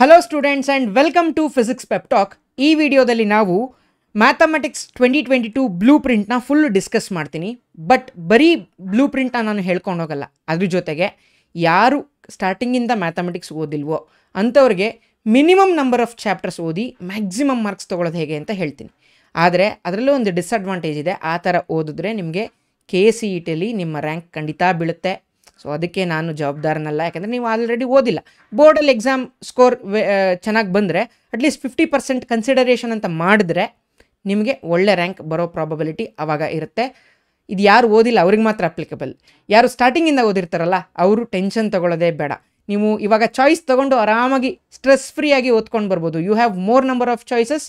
Hello students and welcome to physics pep talk ಈ ವಿಡಿಯೋದಲ್ಲಿ ನಾವು mathematics twenty twenty two blue ಪ್ರಿಂಟ್ನ full discuss ಮಾಡ್ತೀನಿ. ಬಟ್ ಬರೀ ಬ್ಲೂ ಪ್ರಿಂಟ್ನ ನಾನು ಹೇಳ್ಕೊಂಡು ಹೋಗಲ್ಲ. ಅದ್ರ ಜೊತೆಗೆ ಯಾರು ಸ್ಟಾರ್ಟಿಂಗಿಂದ ಮ್ಯಾಥಮೆಟಿಕ್ಸ್ ಓದಿಲ್ವೋ ಅಂಥವ್ರಿಗೆ ಮಿನಿಮಮ್ ನಂಬರ್ ಆಫ್ ಚಾಪ್ಟರ್ಸ್ ಓದಿ ಮ್ಯಾಕ್ಸಿಮಮ್ ಮಾರ್ಕ್ಸ್ ತೊಗೊಳೋದು ಹೇಗೆ ಅಂತ ಹೇಳ್ತೀನಿ. ಆದರೆ ಅದರಲ್ಲೂ ಒಂದು ಡಿಸ್ಅಡ್ವಾಂಟೇಜ್ ಇದೆ. ಆ ಥರ ಓದಿದ್ರೆ ನಿಮಗೆ ಕೆ ಸಿ ಇ ಟಿಲಿ ನಿಮ್ಮ ರ್ಯಾಂಕ್ ಖಂಡಿತ ಬೀಳುತ್ತೆ. ಸೊ ಅದಕ್ಕೆ ನಾನು ಜವಾಬ್ದಾರನಲ್ಲ. ಯಾಕಂದರೆ ನೀವು ಆಲ್ರೆಡಿ ಓದಿಲ್ಲ. ಬೋರ್ಡಲ್ಲಿ ಎಕ್ಸಾಮ್ ಸ್ಕೋರ್ ಚೆನ್ನಾಗಿ ಬಂದರೆ ಅಟ್ಲೀಸ್ಟ್ ಫಿಫ್ಟಿ ಪರ್ಸೆಂಟ್ ಕನ್ಸಿಡರೇಷನ್ ಅಂತ ಮಾಡಿದ್ರೆ ನಿಮಗೆ ಒಳ್ಳೆ ರ್ಯಾಂಕ್ ಬರೋ ಪ್ರಾಬಬಿಲಿಟಿ ಆವಾಗ ಇರುತ್ತೆ. ಇದು ಯಾರು ಓದಿಲ್ಲ, ಅವ್ರಿಗೆ ಮಾತ್ರ ಅಪ್ಲಿಕಬಲ್ ಯಾರು ಸ್ಟಾರ್ಟಿಂಗಿಂದ ಓದಿರ್ತಾರಲ್ಲ, ಅವರು ಟೆನ್ಷನ್ ತೊಗೊಳ್ಳೋದೇ ಬೇಡ. ನೀವು ಇವಾಗ ಚಾಯ್ಸ್ ತೊಗೊಂಡು ಆರಾಮಾಗಿ ಸ್ಟ್ರೆಸ್ ಫ್ರೀ ಆಗಿ ಓದ್ಕೊಂಡು ಬರ್ಬೋದು. You have more number of choices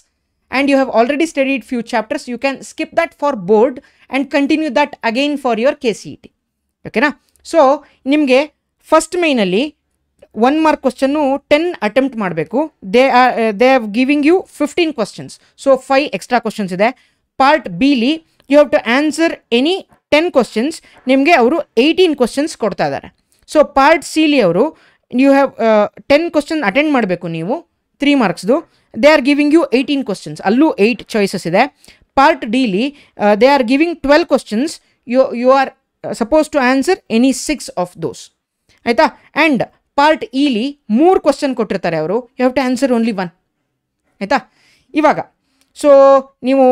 and you have already studied few chapters you can skip that for board and continue that again for your K C E T ಓಕೆನಾ so ನಿಮಗೆ first ಮೇನಲ್ಲಿ one mark question ten attempt ಮಾಡಬೇಕು. They are they are giving you fifteen questions so five extra questions ಇದೆ. Part ಬಿಲಿ you have to answer any ten questions ನಿಮಗೆ ಅವರು eighteen questions ಕೊಡ್ತಾ ಇದ್ದಾರೆ so part ಸಿಲಿ ಅವರು you have ten question attend ಮಾಡಬೇಕು ನೀವು. Three ಮಾರ್ಕ್ಸ್ದು they. Are giving you eighteen questions ಅಲ್ಲೂ ಏಯ್ಟ್ ಚಾಯ್ಸಸ್ ಇದೆ. Part ಡಿಲಿ they are giving twelve questions you you are suppose to answer any six of those ಆಯಿತಾ? And part ಇಲಿ ಮೂರು question ಕೊಟ್ಟಿರ್ತಾರೆ ಅವರು. You have to answer only one ಆಯಿತಾ? ಇವಾಗ so ನೀವು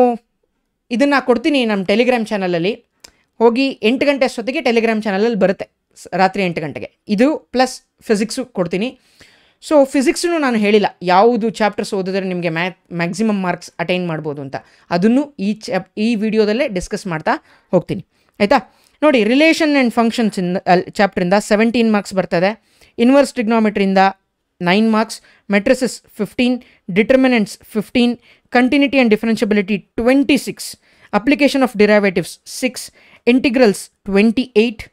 ಇದನ್ನು ಕೊಡ್ತೀನಿ ನಮ್ಮ ಟೆಲಿಗ್ರಾಮ್ ಚಾನಲಲ್ಲಿ ಹೋಗಿ ಎಂಟು ಗಂಟೆ ಅಷ್ಟೊತ್ತಿಗೆ ಟೆಲಿಗ್ರಾಮ್ ಚಾನಲಲ್ಲಿ ಬರುತ್ತೆ. ರಾತ್ರಿ ಎಂಟು ಗಂಟೆಗೆ. ಇದು ಪ್ಲಸ್ ಫಿಸಿಕ್ಸು ಕೊಡ್ತೀನಿ. ಸೊ ಫಿಸಿಕ್ಸನ್ನು ನಾನು ಹೇಳಿಲ್ಲ. ಯಾವುದು ಚಾಪ್ಟರ್ಸ್ ಓದಿದ್ರೆ ನಿಮಗೆ ಮ್ಯಾಥ್ ಮ್ಯಾಕ್ಸಿಮಮ್ ಮಾರ್ಕ್ಸ್ ಅಟೈನ್ ಮಾಡ್ಬೋದು ಅಂತ. ಅದನ್ನು ಈ ಚಾಪ್ ಈ ವಿಡಿಯೋದಲ್ಲೇ ಡಿಸ್ಕಸ್ ಮಾಡ್ತಾ ಹೋಗ್ತೀನಿ. ಆಯಿತಾ? ನೋಡಿ ರಿಲೇಷನ್ ಆ್ಯಂಡ್ ಫಂಕ್ಷನ್ಸ್ ಇನ್ ಚಾಪ್ಟ್ರಿಂದ ಸೆವೆಂಟೀನ್ ಮಾರ್ಕ್ಸ್ ಬರ್ತದೆ. Inverse ಟ್ರಿಗ್ನಾಮೆಟ್ರಿಯಿಂದ nine marks matrices fifteen determinants fifteen continuity and differentiability twenty six application of derivatives six integrals twenty eight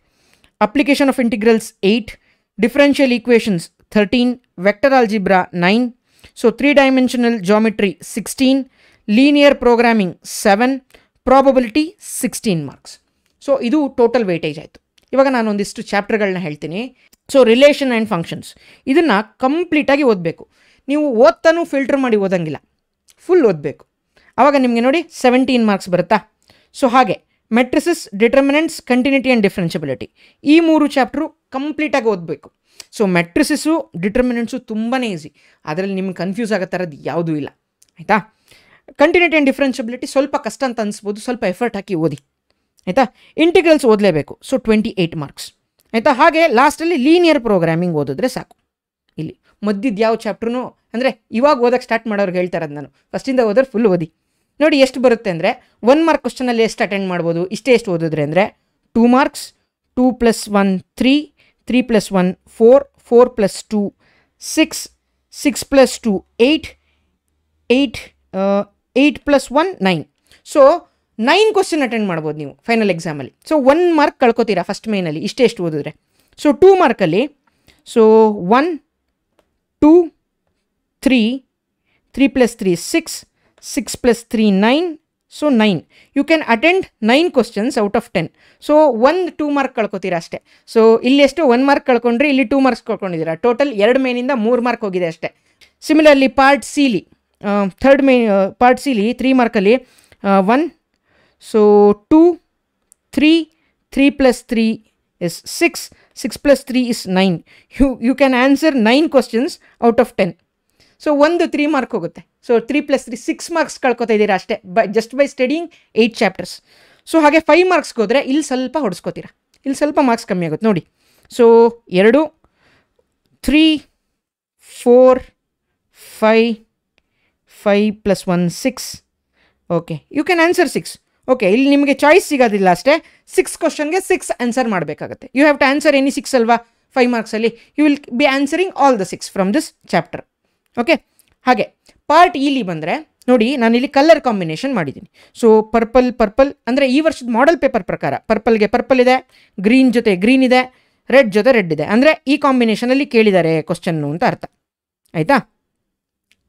application of integrals 8 differential equations 13 vector algebra 9 so three dimensional geometry 16 linear programming 7 probability 16 marks. So ಇದು total weightage ಆಯಿತು. ಇವಾಗ ನಾನು ಒಂದಿಷ್ಟು ಚಾಪ್ಟರ್ಗಳನ್ನ ಹೇಳ್ತೀನಿ. So relation and functions ಇದನ್ನು ಕಂಪ್ಲೀಟಾಗಿ ಓದಬೇಕು. ನೀವು ಓದ್ತಾನೂ ಫಿಲ್ಟರ್ ಮಾಡಿ ಓದಂಗಿಲ್ಲ. ಫುಲ್ ಓದಬೇಕು. ಆವಾಗ ನಿಮಗೆ ನೋಡಿ ಸೆವೆಂಟೀನ್ ಮಾರ್ಕ್ಸ್ ಬರುತ್ತಾ? ಸೊ ಹಾಗೆ. Matrices determinants continuity and differentiability ಈ ಮೂರು ಚಾಪ್ಟ್ರು ಕಂಪ್ಲೀಟಾಗಿ ಓದಬೇಕು. ಸೊ ಮೆಟ್ರಿಸಸ್ಸು ಡಿಟರ್ಮಿನೆಂಟ್ಸು ತುಂಬಾ ಈಸಿ ಅದರಲ್ಲಿ ನಿಮ್ಗೆ ಕನ್ಫ್ಯೂಸ್ ಆಗೋ ಥರದ್ದು ಯಾವುದೂ ಇಲ್ಲ. ಆಯಿತಾ? ಕಂಟಿನ್ಯೂಟಿ ಆ್ಯಂಡ್ ಡಿಫ್ರೆನ್ಸಿಬಿಲಿಟಿ ಸ್ವಲ್ಪ ಕಷ್ಟ ಅಂತ ಅನಿಸ್ಬೋದು. ಸ್ವಲ್ಪ ಎಫರ್ಟ್ ಹಾಕಿ ಓದಿ. ಆಯಿತಾ? ಇಂಟಿಗ್ರಲ್ಸ್ ಓದಲೇಬೇಕು. ಸೊ ಟ್ವೆಂಟಿ ಏಯ್ಟ್ ಮಾರ್ಕ್ಸ್ ಆಯಿತಾ? ಹಾಗೆ ಲಾಸ್ಟಲ್ಲಿ ಲೀನಿಯರ್ ಪ್ರೋಗ್ರಾಮಿಂಗ್ ಓದಿದ್ರೆ ಸಾಕು. ಇಲ್ಲಿ ಮದ್ದಿದ್ದು ಯಾವ ಚಾಪ್ಟ್ರೂ ಅಂದರೆ ಇವಾಗ ಓದಕ್ಕೆ ಸ್ಟಾರ್ಟ್ ಮಾಡೋರ್ಗೆ ಅದು ನಾನು. ಫಸ್ಟಿಂದ ಓದೋರು ಫುಲ್ ಓದಿ. ನೋಡಿ ಎಷ್ಟು ಬರುತ್ತೆ ಅಂದರೆ ಒನ್ ಮಾರ್ಕ್ ಕ್ವಶನಲ್ಲಿ ಎಷ್ಟು ಅಟೆಂಡ್ ಮಾಡ್ಬೋದು, ಇಷ್ಟೇ ಎಷ್ಟು ಓದಿದ್ರೆ ಅಂದರೆ two marks two plus one three three plus one four four plus two six six plus two eight eight eight plus one nine so nine question attend ಮಾಡ್ಬೋದು ನೀವು ಫೈನಲ್ ಎಕ್ಸಾಮಲ್ಲಿ so one mark ಕಳ್ಕೊತೀರಾ first ಮೇನಲ್ಲಿ ಇಷ್ಟೇ ಎಷ್ಟು ಓದಿದ್ರೆ? So two ಮಾರ್ಕಲ್ಲಿ so one two three three plus three six six plus three nine so nine you can attend nine questions out of ten so ಒಂದು two mark ಕಳ್ಕೊತೀರಾ ಅಷ್ಟೇ. So ಇಲ್ಲಿ ಎಷ್ಟು? ಒನ್ ಮಾರ್ಕ್ ಕಳ್ಕೊಂಡ್ರಿ, ಇಲ್ಲಿ ಟೂ ಮಾರ್ಕ್ಸ್ ಕಳ್ಕೊಂಡಿದ್ದೀರಾ. ಟೋಟಲ್ ಎರಡು ಮೇನಿಂದ ಮೂರು mark ಹೋಗಿದೆ ಅಷ್ಟೇ. ಸಿಮಿಲರ್ಲಿ ಪಾರ್ಟ್ ಸಿಲಿ ಥರ್ಡ್ ಮೇ ಪಾರ್ಟ್ ಸಿಲಿ three ಮಾರ್ಕಲ್ಲಿ one so two three three plus three is six six plus three is nine you you can answer nine questions out of ten so ಒಂದು three mark ಹೋಗುತ್ತೆ. So three plus three six marks ಕಳ್ಕೊತಾ ಇದ್ದೀರಾ ಅಷ್ಟೇ by just by studying eight chapters so ಹಾಗೆ five ಮಾರ್ಕ್ಸ್ಗೆ ಹೋದರೆ ಇಲ್ಲಿ ಸ್ವಲ್ಪ ಹೊಡೆಸ್ಕೋತೀರಾ? ಇಲ್ಲಿ ಸ್ವಲ್ಪ ಮಾರ್ಕ್ಸ್ ಕಮ್ಮಿ ಆಗುತ್ತೆ. ನೋಡಿ. ಸೊ ಎರಡು three four five five plus one six okay you can answer six okay ಇಲ್ಲಿ ನಿಮಗೆ ಚಾಯ್ಸ್ ಸಿಗೋದಿಲ್ಲ ಅಷ್ಟೇ. ಸಿಕ್ಸ್ ಕ್ವಶನ್ಗೆ ಸಿಕ್ಸ್ ಆನ್ಸರ್ ಮಾಡಬೇಕಾಗುತ್ತೆ. You have to answer any six ಅಲ್ವಾ? Five ಮಾರ್ಕ್ಸಲ್ಲಿ you will be answering all the six from this chapter okay ಹಾಗೆ part ಇಲ್ಲಿ ಬಂದರೆ, ನೋಡಿ, ನಾನಿಲ್ಲಿ ಕಲರ್ ಕಾಂಬಿನೇಷನ್ ಮಾಡಿದ್ದೀನಿ. ಸೊ ಪರ್ಪಲ್ ಪರ್ಪಲ್ ಅಂದರೆ ಈ ವರ್ಷದ ಮಾಡೆಲ್ ಪೇಪರ್ ಪ್ರಕಾರ ಪರ್ಪಲ್ಗೆ ಪರ್ಪಲ್ ಇದೆ ಗ್ರೀನ್ ಜೊತೆ ಗ್ರೀನ್ ಇದೆ ರೆಡ್ ಜೊತೆ ರೆಡ್ ಇದೆ. ಅಂದರೆ ಈ ಕಾಂಬಿನೇಷನಲ್ಲಿ ಕೇಳಿದ್ದಾರೆ ಕ್ವಶನ್ನು ಅಂತ ಅರ್ಥ. ಆಯಿತಾ?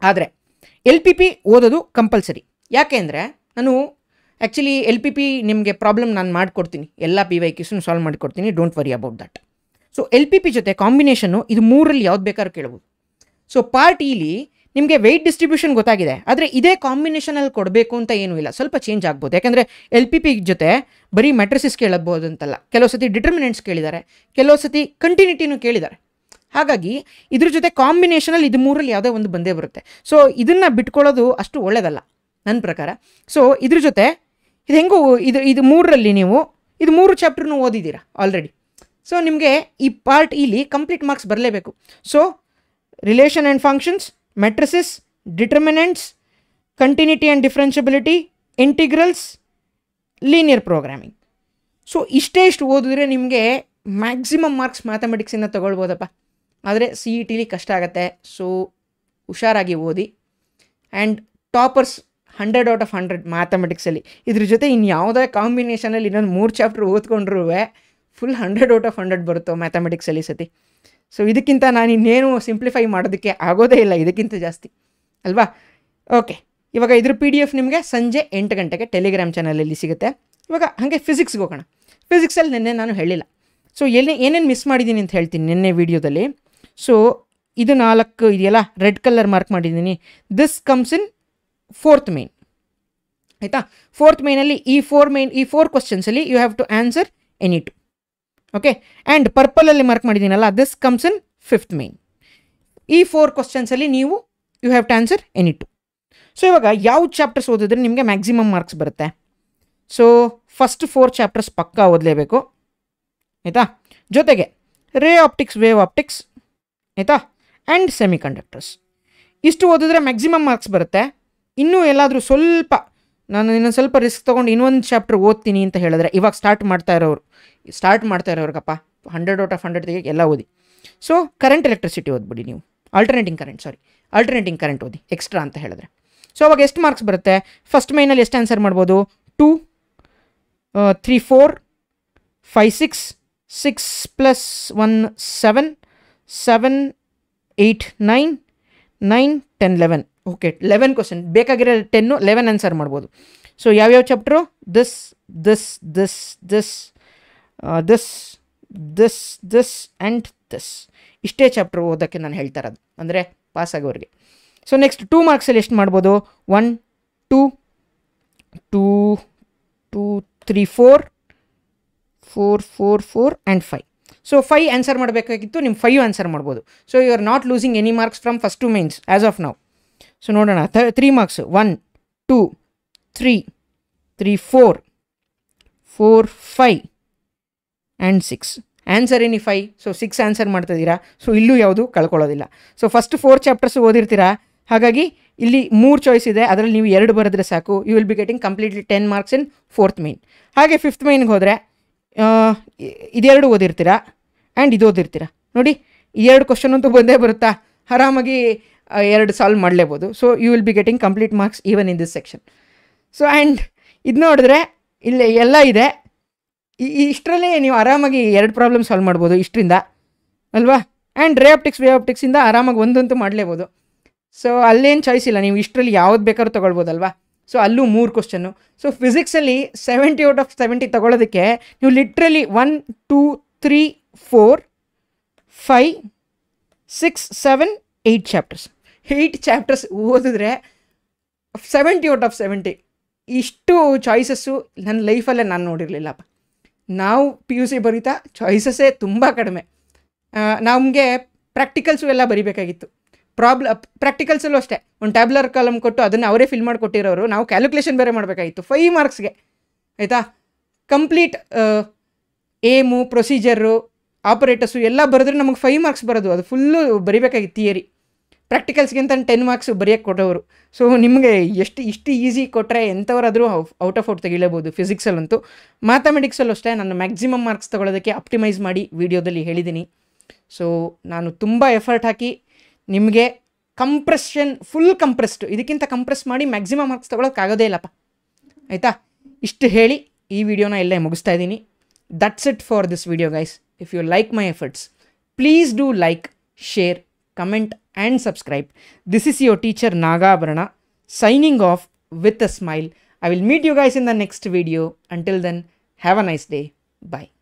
ಆದರೆ ಎಲ್ ಪಿ ಪಿ ಓದೋದು ಕಂಪಲ್ಸರಿ ಯಾಕೆ ಅಂದರೆ, ನಾನು ಆ್ಯಕ್ಚುಲಿ ಎಲ್ ಪಿ ಪಿ ನಿಮಗೆ ಪ್ರಾಬ್ಲಮ್ ನಾನು ಮಾಡಿಕೊಡ್ತೀನಿ. ಎಲ್ಲ ಪಿ ವೈ ಕ್ಯೂಸನ್ನು ಸಾಲ್ವ್ ಮಾಡಿಕೊಡ್ತೀನಿ. Don't worry about that so L P P ಜೊತೆ ಕಾಂಬಿನೇಷನ್ನು ಇದು ಮೂರಲ್ಲಿ ಯಾವ್ದು ಬೇಕಾದ್ರೂ ಕೇಳ್ಬೋದು. ಸೊ ಪಾರ್ಟ್ ಇಲ್ಲಿ ನಿಮಗೆ ವೆಯ್ಟ್ ಡಿಸ್ಟ್ರಿಬ್ಯೂಷನ್ ಗೊತ್ತಾಗಿದೆ. ಆದರೆ ಇದೇ ಕಾಂಬಿನೇಷನಲ್ಲಿ ಕೊಡಬೇಕು ಅಂತ ಏನೂ ಇಲ್ಲ. ಸ್ವಲ್ಪ ಚೇಂಜ್ ಆಗ್ಬೋದು. ಯಾಕಂದರೆ ಎಲ್ ಪಿ ಪಿ ಜೊತೆ ಬರೀ ಮೆಟ್ರಸಿಸ್ ಕೇಳಬಹುದು ಅಂತಲ್ಲ. ಕೆಲವು ಸತಿ ಡಿಟರ್ಮಿನೆಂಟ್ಸ್ ಕೇಳಿದ್ದಾರೆ. ಕೆಲವು ಸತಿ ಕಂಟಿನ್ಯೂಟಿನೂ ಕೇಳಿದ್ದಾರೆ. ಹಾಗಾಗಿ ಇದ್ರ ಜೊತೆ ಕಾಂಬಿನೇಷನಲ್ಲಿ ಇದು ಮೂರಲ್ಲಿ ಯಾವುದೋ ಒಂದು ಬಂದೇ ಬರುತ್ತೆ. ಸೊ ಇದನ್ನು ಬಿಟ್ಕೊಳ್ಳೋದು ಅಷ್ಟು ಒಳ್ಳೆಯದಲ್ಲ ನನ್ನ ಪ್ರಕಾರ. ಸೊ ಇದ್ರ ಜೊತೆ ಇದು ಹೆಂಗೂ ಇದು ಇದು ಮೂರರಲ್ಲಿ ನೀವು, ಇದು ಮೂರು ಚಾಪ್ಟರ್ನು ಓದಿದ್ದೀರಾ ಆಲ್ರೆಡಿ ಸೊ ನಿಮಗೆ ಈ ಪಾರ್ಟ್ ಇಲ್ಲಿ ಕಂಪ್ಲೀಟ್ ಮಾರ್ಕ್ಸ್ ಬರಲೇಬೇಕು. So relation and functions matrices determinants continuity and differentiability integrals linear programming so ಇಷ್ಟೇ ಇಷ್ಟು ಓದಿದ್ರೆ ನಿಮಗೆ ಮ್ಯಾಕ್ಸಿಮಮ್ ಮಾರ್ಕ್ಸ್ ಮ್ಯಾಥಮೆಟಿಕ್ಸಿಂದ ತೊಗೊಳ್ಬೋದಪ್ಪ. ಆದರೆ ಸಿ ಇ ಟಿಲಿ ಕಷ್ಟ ಆಗುತ್ತೆ. ಸೊ ಹುಷಾರಾಗಿ ಓದಿ. And toppers hundred out of hundred ಮ್ಯಾಥಮೆಟಿಕ್ಸಲ್ಲಿ. ಇದ್ರ ಜೊತೆ ಇನ್ನು ಯಾವುದೇ ಕಾಂಬಿನೇಷನಲ್ಲಿ ಇನ್ನೊಂದು ಮೂರು chapter ಓದ್ಕೊಂಡ್ರೂ full hundred out of hundred ಬರುತ್ತೋ ಮ್ಯಾಥಮೆಟಿಕ್ಸಲ್ಲಿ ಸತಿ. ಸೊ ಇದಕ್ಕಿಂತ ನಾನು ಇನ್ನೇನು ಸಿಂಪ್ಲಿಫೈ ಮಾಡೋದಕ್ಕೆ ಆಗೋದೇ ಇಲ್ಲ, ಇದಕ್ಕಿಂತ ಜಾಸ್ತಿ. ಅಲ್ವಾ? ಓಕೆ. ಇವಾಗ ಇದ್ರ ಪಿ ಡಿ ಎಫ್ ನಿಮಗೆ ಸಂಜೆ ಎಂಟು ಗಂಟೆಗೆ ಟೆಲಿಗ್ರಾಮ್ ಚಾನಲಲ್ಲಿ ಸಿಗುತ್ತೆ. ಇವಾಗ ಹಾಗೆ ಫಿಸಿಕ್ಸ್ಗೆ ಹೋಗೋಣ. ಫಿಸಿಕ್ಸಲ್ಲಿ ನಿನ್ನೆ ನಾನು ಹೇಳಿಲ್ಲ. ಸೊ ಎಲ್ಲಿ ಏನೇನು ಮಿಸ್ ಮಾಡಿದ್ದೀನಿ ಅಂತ ಹೇಳ್ತೀನಿ ನಿನ್ನೆ ವೀಡಿಯೋದಲ್ಲಿ ಸೊ ಇದು ನಾಲ್ಕು ಇದೆಯಲ್ಲ? ರೆಡ್ ಕಲರ್ ಮಾರ್ಕ್ ಮಾಡಿದ್ದೀನಿ this comes in fourth main ಆಯಿತಾ? ಫೋರ್ತ್ ಮೇನಲ್ಲಿ ಈ ಫೋರ್ ಮೇನ್ ಈ four ಕ್ವಶನ್ಸಲ್ಲಿ you have to answer any two okay and ಪರ್ಪಲಲ್ಲಿ mark ಮಾಡಿದ್ದೀನಲ್ಲ this comes in fifth main ಈ ಫೋರ್ ಕ್ವಶನ್ಸಲ್ಲಿ ನೀವು you have to answer any two so ಇವಾಗ ಯಾವ chapters ಓದಿದ್ರೆ ನಿಮಗೆ ಮ್ಯಾಕ್ಸಿಮಮ್ ಮಾರ್ಕ್ಸ್ ಬರುತ್ತೆ? ಸೊ ಫಸ್ಟ್ ಫೋರ್ ಚಾಪ್ಟರ್ಸ್ ಪಕ್ಕಾ ಓದಲೇಬೇಕು. ಆಯಿತಾ? ಜೊತೆಗೆ ರೇ ಆಪ್ಟಿಕ್ಸ್ ವೇವ್ ಆಪ್ಟಿಕ್ಸ್ ಆಯಿತಾ? ಆ್ಯಂಡ್ ಸೆಮಿಕಂಡಕ್ಟರ್ಸ್ ಇಷ್ಟು ಓದಿದ್ರೆ ಮ್ಯಾಕ್ಸಿಮಮ್ ಮಾರ್ಕ್ಸ್ ಬರುತ್ತೆ. ಇನ್ನೂ ಎಲ್ಲಾದರೂ ಸ್ವಲ್ಪ, ನಾನು ಇನ್ನೊಂದು ಸ್ವಲ್ಪ ರಿಸ್ಕ್ ತೊಗೊಂಡು ಇನ್ನೊಂದು ಚಾಪ್ಟರ್ ಓದ್ತೀನಿ ಅಂತ ಹೇಳಿದ್ರೆ, ಇವಾಗ ಸ್ಟಾರ್ಟ್ ಮಾಡ್ತಾ ಇರೋರು ಸ್ಟಾರ್ಟ್ ಮಾಡ್ತಾ ಇರೋರ್ಗಪ್ಪ ಹಂಡ್ರೆಡ್ ಔಟ್ ಆಫ್ ಹಂಡ್ರೆಡ್ ತೆಗೆ ಎಲ್ಲ ಓದಿ. ಸೊ ಕರೆಂಟ್ ಎಲೆಕ್ಟ್ರಿಸಿಟಿ ಓದ್ಬಿಡಿ ನೀವು. Alternating current sorry alternating current ಓದಿ ಎಕ್ಸ್ಟ್ರಾ ಅಂತ ಹೇಳಿದ್ರೆ. ಸೊ ಅವಾಗ ಎಷ್ಟು ಮಾರ್ಕ್ಸ್ ಬರುತ್ತೆ? ಫಸ್ಟ್ ಮೈನಲ್ಲಿ ಎಷ್ಟು ಆನ್ಸರ್ ಮಾಡ್ಬೋದು? Two three four five six six plus one seven seven eight nine nine ten eleven okay eleven question ಬೇಕಾಗಿರೋ ಟೆನ್ನು ಲೆವೆನ್ ಆನ್ಸರ್ ಮಾಡ್ಬೋದು. ಸೊ ಯಾವ್ಯಾವ chapter this this this this this this this and this ಇಷ್ಟೇ chapter ಓದೋಕ್ಕೆ ನಾನು ಹೇಳ್ತಾ ಇರೋದು. ಅಂದರೆ pass ಆಗೋರಿಗೆ ಸೊ ನೆಕ್ಸ್ಟ್ ಟೂ ಮಾರ್ಕ್ಸಲ್ಲಿ ಎಷ್ಟು ಮಾಡ್ಬೋದು? One two two two three four four four four and five so five answer ಮಾಡಬೇಕಾಗಿತ್ತು ನಿಮ್ಮ ಫೈವ್ ಆನ್ಸರ್ ಮಾಡ್ಬೋದು. So you are not losing any marks from first two means as of now so ನೋಡೋಣ. The three marks one two three three four four five and six answer any five so six answer ಮಾಡ್ತಿದ್ದೀರಾ so ಇಲ್ಲೂ ಯಾವುದು ಕಳ್ಕೊಳ್ಳೋದಿಲ್ಲ. So first four chapters ಓದಿರ್ತೀರಾ? ಹಾಗಾಗಿ, ಇಲ್ಲಿ ಮೂರು choice ಇದೆ. ಅದರಲ್ಲಿ ನೀವು ಎರಡು ಬರೆದ್ರೆ ಸಾಕು. You will be getting completely ten marks in fourth main ಹಾಗೆ ಫಿಫ್ತ್ ಮೈನ್ಗೆ ಹೋದರೆ ಇದೆರಡು ಓದಿರ್ತೀರಾ? ಆ್ಯಂಡ್ ಇದು ಓದಿರ್ತೀರಾ? ನೋಡಿ ಎರಡು ಕ್ವಶನ್ ಅಂತೂ ಬಂದೇ ಬರುತ್ತಾ? ಆರಾಮಾಗಿ ಎರಡು solve ಮಾಡಲೇಬೋದು. So you will be getting complete marks even in this section so and ಇದು ನೋಡಿದ್ರೆ ಇಲ್ಲಿ ಎಲ್ಲ ಇದೆ. ಈ ಇಷ್ಟರಲ್ಲೇ ನೀವು ಆರಾಮಾಗಿ ಎರಡು ಪ್ರಾಬ್ಲಮ್ ಸಾಲ್ವ್ ಮಾಡ್ಬೋದು ಇಷ್ಟರಿಂದ, ಅಲ್ವಾ? ಆ್ಯಂಡ್ ರೇ ಆಪ್ಟಿಕ್ಸ್ ವೇ ಆಪ್ಟಿಕ್ಸಿಂದ ಆರಾಮಾಗಿ ಒಂದಂತೂ ಮಾಡಲೇಬೋದು. ಸೊ ಅಲ್ಲೇನು ಚಾಯ್ಸ್ ಇಲ್ಲ. ನೀವು ಇಷ್ಟರಲ್ಲಿ ಯಾವ್ದು ಬೇಕಾದ್ರೂ ತೊಗೊಳ್ಬೋದಲ್ವಾ? ಸೊ ಅಲ್ಲೂ ಮೂರು ಕ್ವಶನ್ನು ಸೊ ಫಿಸಿಕ್ಸಲ್ಲಿ ಸೆವೆಂಟಿ ಔಟ್ ಆಫ್ ಸೆವೆಂಟಿ ತೊಗೊಳೋದಕ್ಕೆ ನೀವು literally one two three four five six seven eight chapters eight chapters ಓದಿದ್ರೆ ಸೆವೆಂಟಿ ಔಟ್ ಆಫ್ ಸೆವೆಂಟಿ ಇಷ್ಟು ಚಾಯ್ಸಸ್ಸು ನನ್ನ ಲೈಫಲ್ಲೇ ನಾನು ನೋಡಿರಲಿಲ್ಲಪ್ಪ. ನಾವು ಪಿ ಯು ಸಿ ಬರೀತಾ ಚಾಯ್ಸಸ್ಸೇ ತುಂಬ ಕಡಿಮೆ. ನಮಗೆ ಪ್ರಾಕ್ಟಿಕಲ್ಸು ಎಲ್ಲ ಬರಿಬೇಕಾಗಿತ್ತು. ಪ್ರಾಬ್ಲ ಪ್ರಾಕ್ಟಿಕಲ್ಸಲ್ಲೂ ಅಷ್ಟೇ. ಒಂದು ಟ್ಯಾಬ್ಲರ್ ಕಾಲಮ್ ಕೊಟ್ಟು ಅದನ್ನು ಅವರೇ ಫಿಲ್ ಮಾಡಿಕೊಟ್ಟಿರೋರು. ನಾವು ಕ್ಯಾಲ್ಕುಲೇಷನ್ ಬೇರೆ ಮಾಡಬೇಕಾಗಿತ್ತು. ಫೈವ್ ಮಾರ್ಕ್ಸ್ಗೆ ಆಯಿತಾ? ಕಂಪ್ಲೀಟ್ ಏಮು ಪ್ರೊಸೀಜರು ಆಪರೇಟರ್ಸು ಎಲ್ಲ ಬರೆದ್ರೆ ನಮಗೆ ಫೈವ್ ಮಾರ್ಕ್ಸ್ ಬರೋದು. ಅದು ಫುಲ್ಲು ಬರಿಬೇಕಾಗಿತ್ತು ಥಿಯರಿ ಪ್ರಾಕ್ಟಿಕಲ್ಸ್ಗೆ ಅಂತ ಟೆನ್ ಮಾರ್ಕ್ಸ್ ಬರೆಯೋಕ್ಕೆ ಕೊಟ್ಟವರು. ಸೊ ನಿಮಗೆ ಎಷ್ಟು, ಇಷ್ಟು ಈಸಿ ಕೊಟ್ಟರೆ ಎಂಥವರಾದರೂ ಔಟ್ ಆಫ್ ಔಟ್ ತೆಗಿಲೇಬೋದು ಫಿಸಿಕ್ಸಲ್ಲಂತೂ ಮ್ಯಾಥಮೆಟಿಕ್ಸಲ್ಲೂ ಅಷ್ಟೇ, ನಾನು ಮ್ಯಾಕ್ಸಿಮಮ್ ಮಾರ್ಕ್ಸ್ ತೊಗೊಳೋದಕ್ಕೆ ಆಪ್ಟಿಮೈಸ್ ಮಾಡಿ ವಿಡಿಯೋದಲ್ಲಿ ಹೇಳಿದ್ದೀನಿ ಸೊ ನಾನು ತುಂಬ ಎಫರ್ಟ್ ಹಾಕಿ ನಿಮಗೆ ಕಂಪ್ರೆಷನ್ ಫುಲ್ ಕಂಪ್ರೆಸ್ಡ್ ಇದಕ್ಕಿಂತ ಕಂಪ್ರೆಸ್ ಮಾಡಿ ಮ್ಯಾಕ್ಸಿಮಮ್ ಮಾರ್ಕ್ಸ್ ತೊಗೊಳೋಕ್ಕಾಗೋದೇ ಇಲ್ಲಪ್ಪ. ಆಯಿತಾ? ಇಷ್ಟು ಹೇಳಿ ಈ ವಿಡಿಯೋನ ಎಲ್ಲೇ ಮುಗಿಸ್ತಾ ಇದ್ದೀನಿ. That's it for this video guys if you like my efforts please do like share comment and subscribe. This is your teacher Nagabrana signing off with a smile. I will meet you guys in the next video. Until then, have a nice day. Bye.